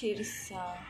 que eles são.